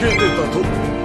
けてたと。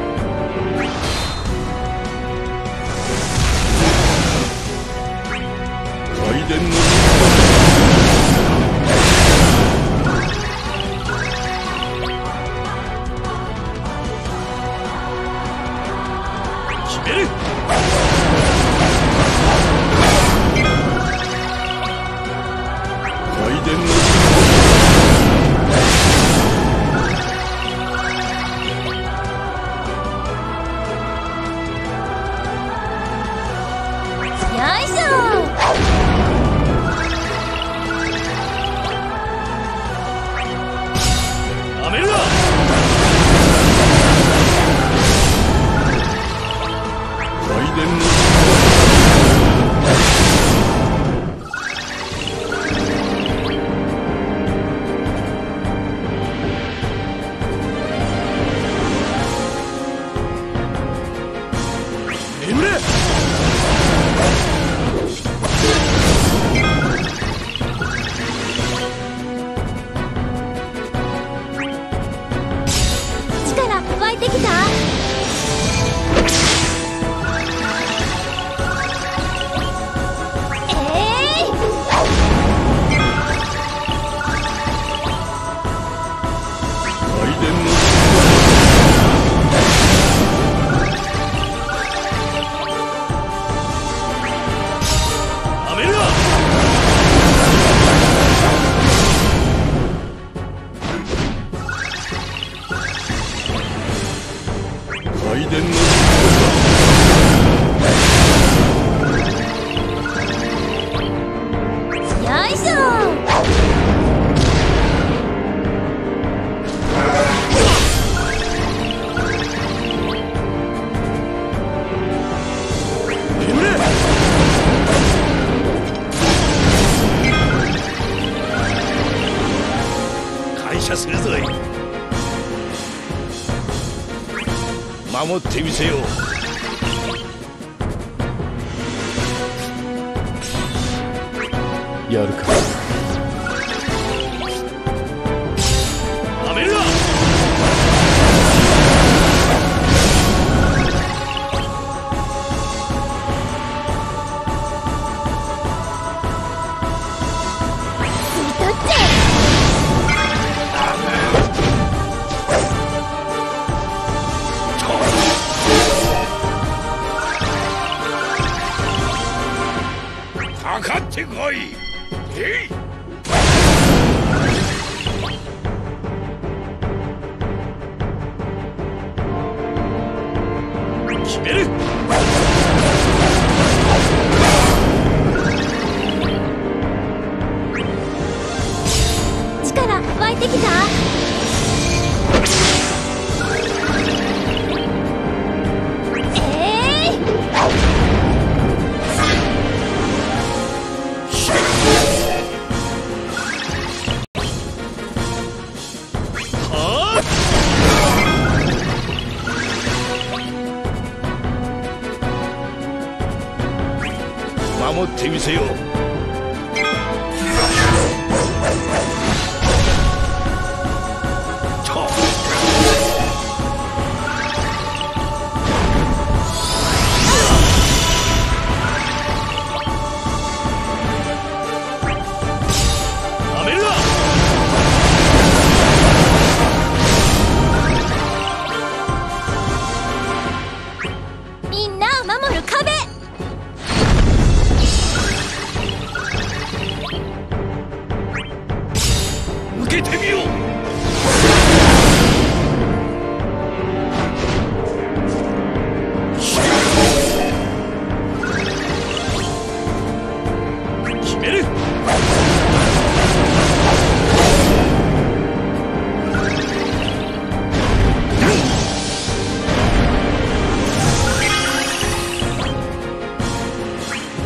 ってみせよ。う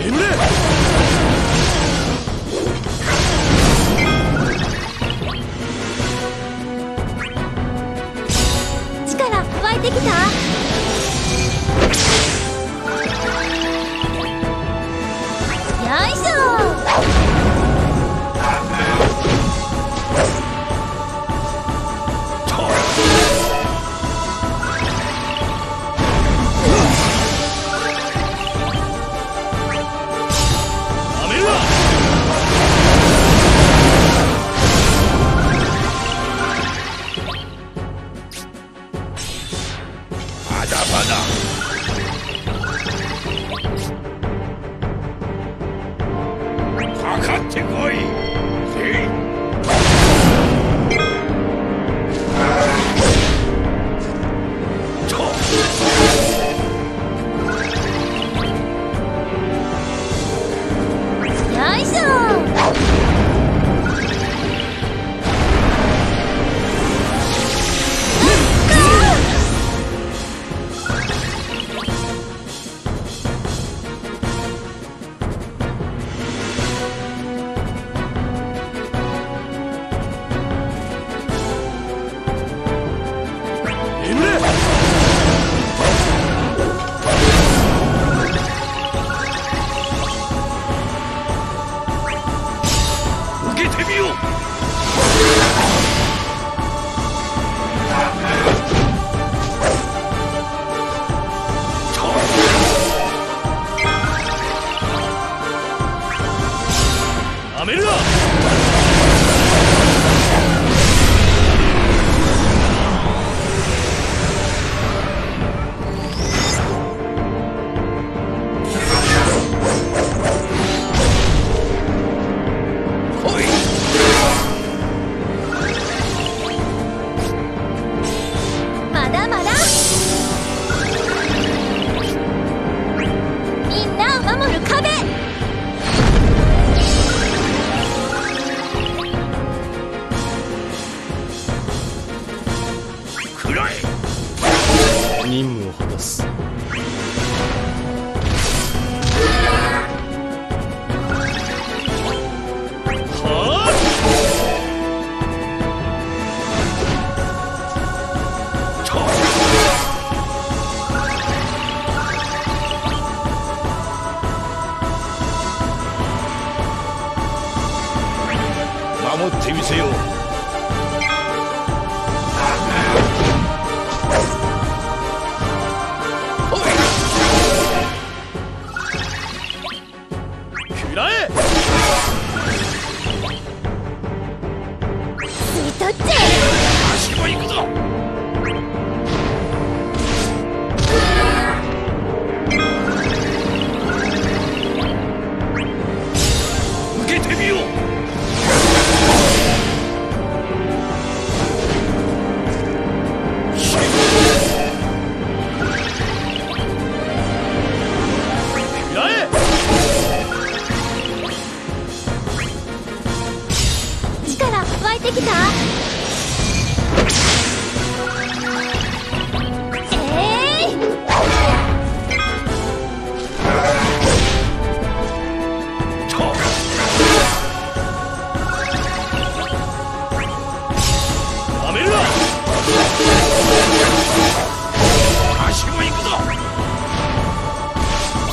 眠れ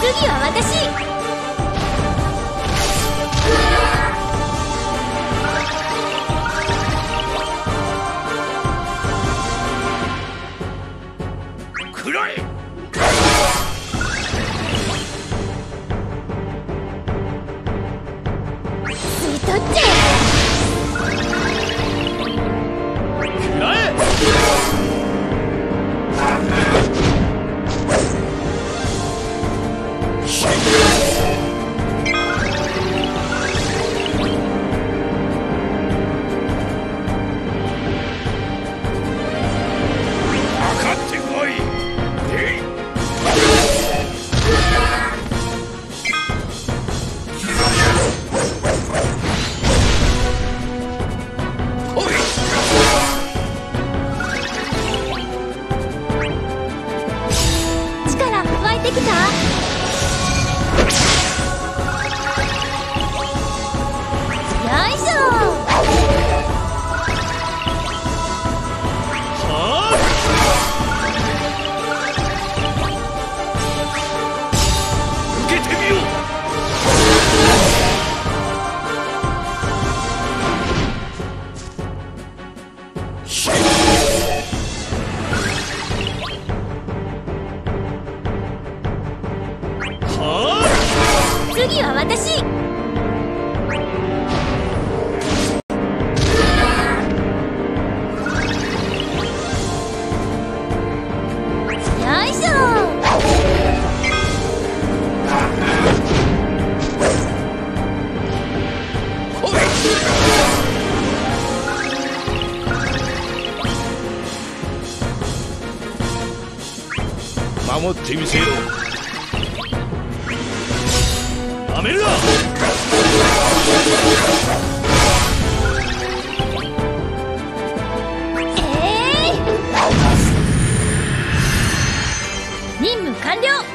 次は私。ってみせよう。めるな、任務完了！